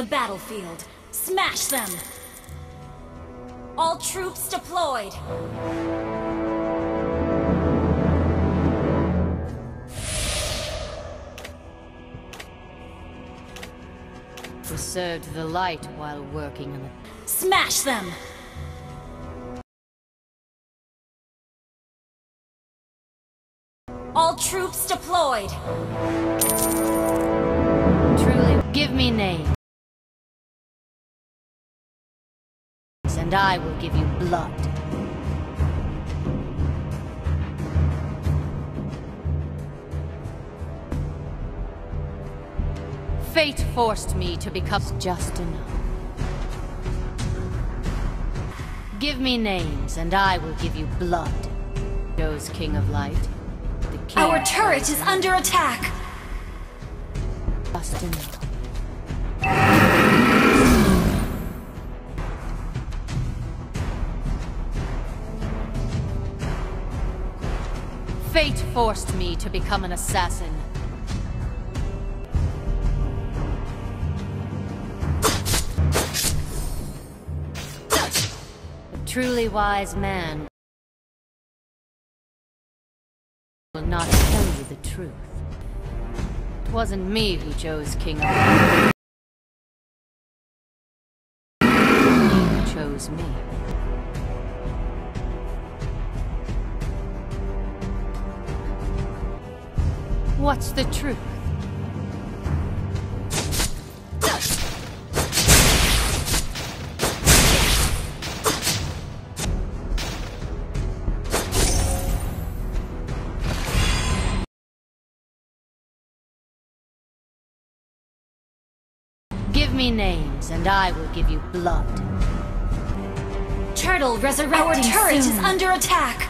battlefield. Smash them! All troops deployed! Preserved the light while working on the... Smash them! All troops deployed! Truly, give me names. And I will give you blood. Fate forced me to become just enough. Give me names, and I will give you blood. Joe's King of Light. King Our turret is under attack! just enough. Fate forced me to become an assassin. A truly wise man will not tell you the truth. It wasn't me who chose King Light. He chose me. What's the truth? Give me names, and I will give you blood. Turtle resurrecting Our turret soon. is under attack!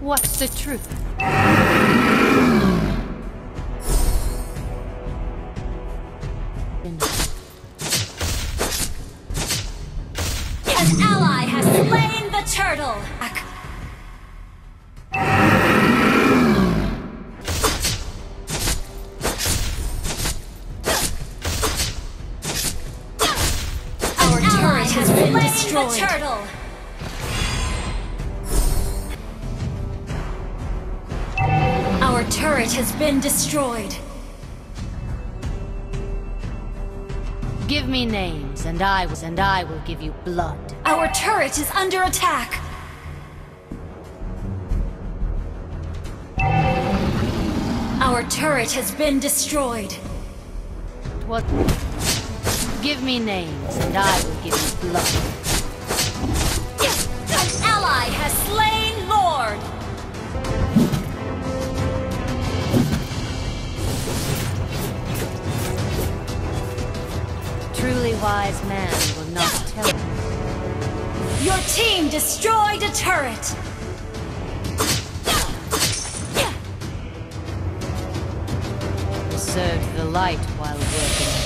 What's the truth? Ally has slain the turtle! Our turret has been destroyed. The turtle. Our turret has been destroyed. Give me names, and I will, and I will give you blood. Our turret is under attack. Our turret has been destroyed. What? Give me names, and I will give you blood. Wise man will not tell you. Your team destroyed a turret. Served the light while working